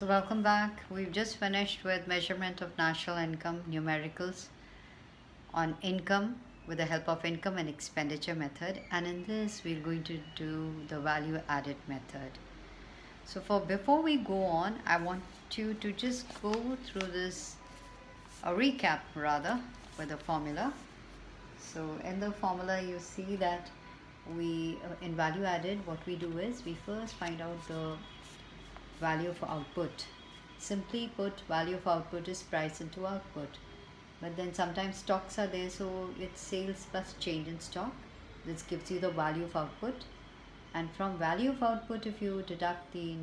So welcome back. We've just finished with measurement of national income numericals on income with the help of income and expenditure method and in this we're going to do the value added method. So for before we go on I want you to just go through this a recap rather with the formula. So in the formula you see that we uh, in value added what we do is we first find out the value of output. Simply put, value of output is price into output. But then sometimes stocks are there, so it's sales plus change in stock. This gives you the value of output. And from value of output, if you deduct the,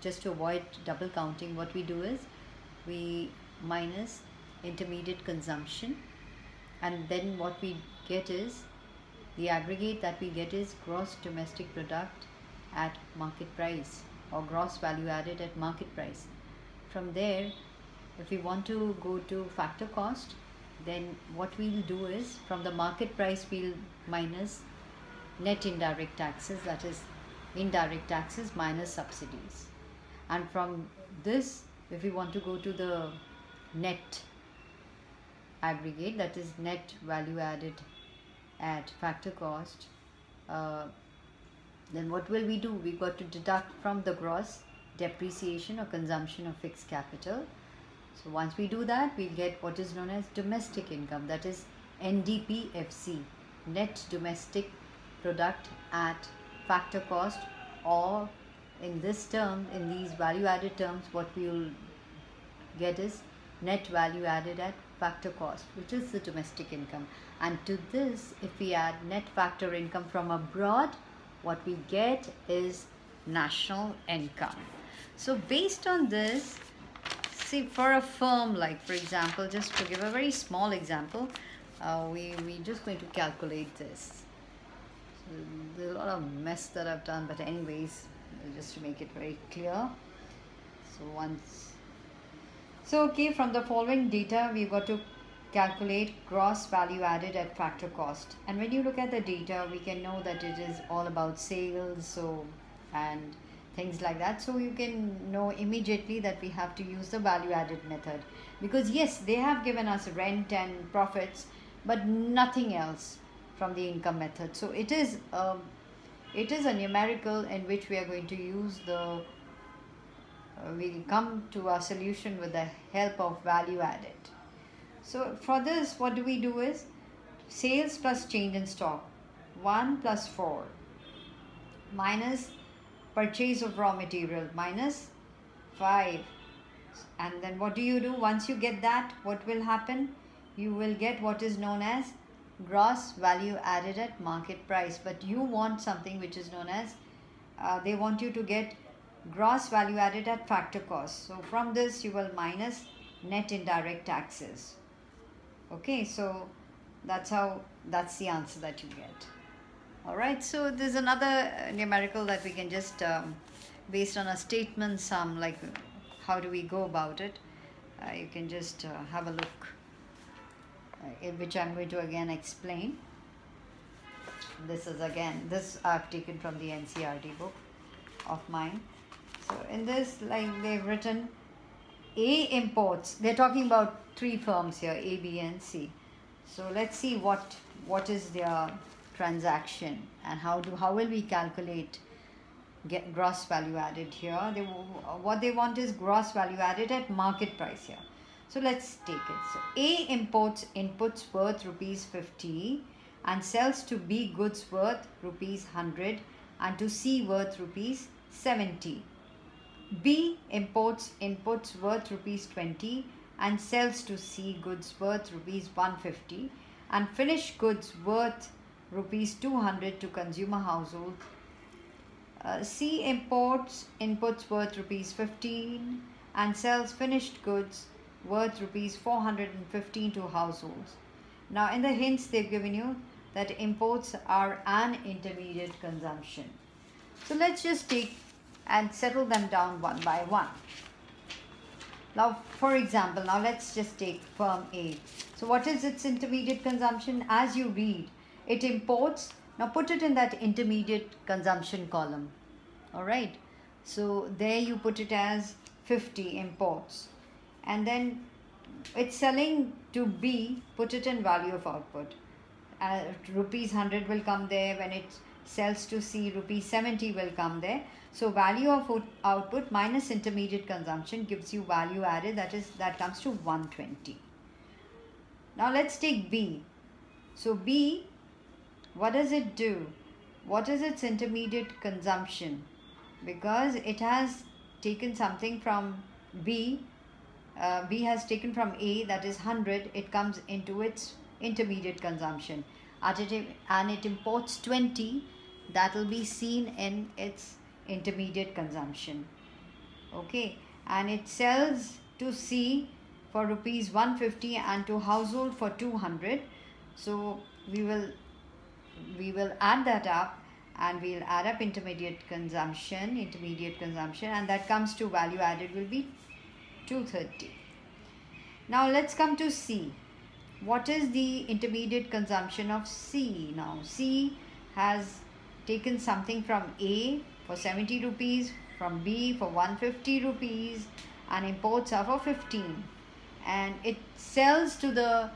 just to avoid double counting, what we do is we minus intermediate consumption. And then what we get is the aggregate that we get is gross domestic product at market price or gross value added at market price. From there, if we want to go to factor cost, then what we'll do is from the market price we'll minus net indirect taxes that is indirect taxes minus subsidies and from this if we want to go to the net aggregate that is net value added at factor cost uh, then what will we do? We've got to deduct from the gross depreciation or consumption of fixed capital. So once we do that, we'll get what is known as domestic income, that is NDPFC, net domestic product at factor cost or in this term, in these value added terms, what we will get is net value added at factor cost, which is the domestic income. And to this, if we add net factor income from abroad, what we get is national income. So based on this, see for a firm like for example, just to give a very small example, uh, we, we just going to calculate this. So there's a lot of mess that I've done, but anyways, just to make it very clear. So once, so okay, from the following data, we've got to calculate gross value added at factor cost. And when you look at the data we can know that it is all about sales so and things like that. So you can know immediately that we have to use the value added method. Because yes they have given us rent and profits but nothing else from the income method. So it is a, it is a numerical in which we are going to use the uh, we'll come to our solution with the help of value added so for this, what do we do is sales plus change in stock, 1 plus 4 minus purchase of raw material. Minus 5 and then what do you do? Once you get that what will happen? You will get what is known as gross value added at market price. But you want something which is known as uh, they want you to get gross value added at factor cost. So from this you will minus net indirect taxes okay so that's how that's the answer that you get. All right so there's another numerical that we can just um, based on a statement sum like how do we go about it? Uh, you can just uh, have a look uh, which I'm going to again explain. This is again this I've taken from the NCERT book of mine. So in this like they've written a imports, they're talking about three firms here, A, B, and C. So let's see what what is their transaction and how do how will we calculate get gross value added here. They what they want is gross value added at market price here. So let's take it. So A imports inputs worth rupees 50 and sells to B goods worth rupees 100 and to C worth rupees 70. B imports inputs worth rupees 20 and sells to C goods worth rupees 150 and finished goods worth rupees 200 to consumer household. Uh, C imports inputs worth rupees 15 and sells finished goods worth rupees 415 to households. Now in the hints they've given you that imports are an intermediate consumption. So let's just take and settle them down one by one. Now, for example, now let's just take firm A. So what is its intermediate consumption? As you read, it imports, now put it in that intermediate consumption column. All right. So there you put it as 50 imports and then it's selling to B, put it in value of output. Uh, rupees 100 will come there when it sells to C, rupees 70 will come there. So value of output minus intermediate consumption gives you value added that is that comes to 120. Now let's take B. So B, what does it do? What is its intermediate consumption? Because it has taken something from B uh, B has taken from A that is 100 it comes into its intermediate consumption and it imports 20 that will be seen in its intermediate consumption okay and it sells to C for rupees 150 and to household for 200 so we will we will add that up and we'll add up intermediate consumption intermediate consumption and that comes to value added will be 230. Now let's come to C. What is the intermediate consumption of C? Now C has taken something from A for 70 rupees, from B for 150 rupees and imports are for 15 and it sells to the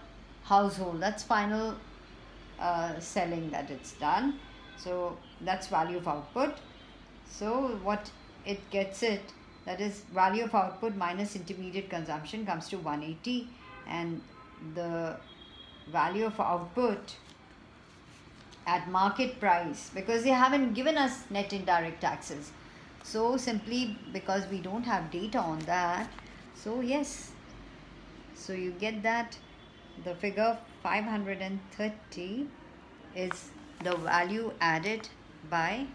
household. That's final uh, selling that it's done. So that's value of output. So what it gets it that is value of output minus intermediate consumption comes to 180 and the value of output at market price because they haven't given us net indirect taxes. So simply because we don't have data on that. So yes. So you get that the figure 530 is the value added by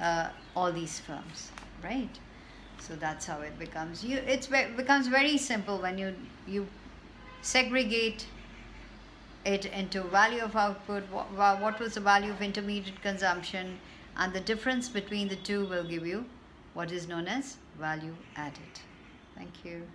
uh, all these firms right? So that's how it becomes. You it becomes very simple when you you segregate it into value of output what, what was the value of intermediate consumption and the difference between the two will give you what is known as value added. Thank you